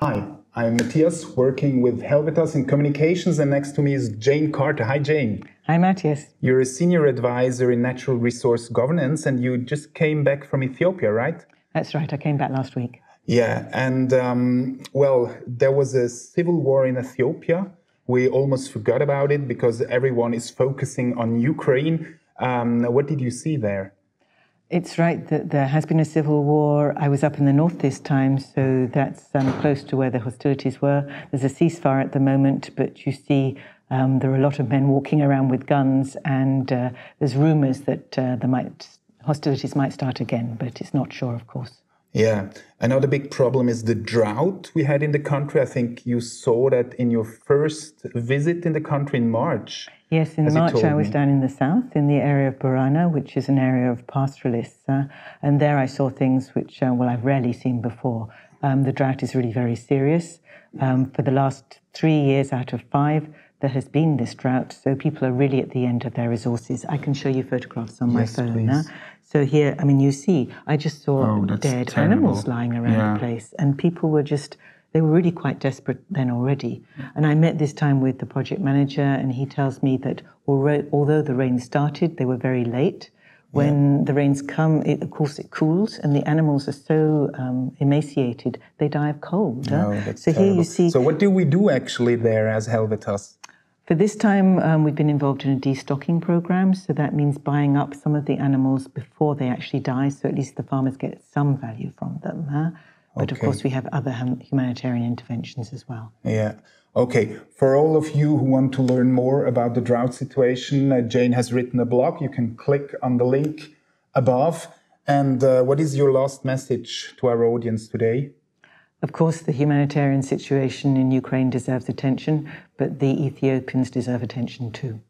Hi, I'm Matthias, working with Helvetas in communications, and next to me is Jane Carter. Hi, Jane. Hi, Matthias. You're a senior advisor in natural resource governance, and you just came back from Ethiopia, right? That's right, I came back last week. Yeah, and um, well, there was a civil war in Ethiopia. We almost forgot about it because everyone is focusing on Ukraine. Um, what did you see there? It's right that there has been a civil war. I was up in the north this time, so that's um, close to where the hostilities were. There's a ceasefire at the moment, but you see um, there are a lot of men walking around with guns, and uh, there's rumours that uh, the might, hostilities might start again, but it's not sure, of course. Yeah, another big problem is the drought we had in the country. I think you saw that in your first visit in the country in March. Yes, in March I was me. down in the south, in the area of Borana, which is an area of pastoralists, uh, and there I saw things which, uh, well, I've rarely seen before. Um, the drought is really very serious. Um, for the last three years out of five, there has been this drought, so people are really at the end of their resources. I can show you photographs on yes, my phone. Please. So here, I mean, you see, I just saw oh, dead terrible. animals lying around yeah. the place, and people were just they were really quite desperate then already. And I met this time with the project manager, and he tells me that although the rain started, they were very late. When yeah. the rains come, it, of course, it cools, and the animals are so um, emaciated they die of cold. Huh? that's so terrible. here you see. So what do we do actually there as Helvetas? For this time, um, we've been involved in a destocking program, so that means buying up some of the animals before they actually die, so at least the farmers get some value from them. Huh? But okay. of course, we have other humanitarian interventions as well. Yeah. Okay. For all of you who want to learn more about the drought situation, uh, Jane has written a blog. You can click on the link above. And uh, what is your last message to our audience today? Of course, the humanitarian situation in Ukraine deserves attention, but the Ethiopians deserve attention too.